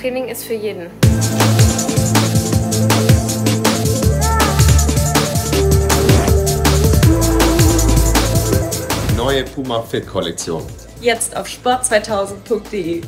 Training ist für jeden. Neue Puma Fit Kollektion. Jetzt auf sport2000.de.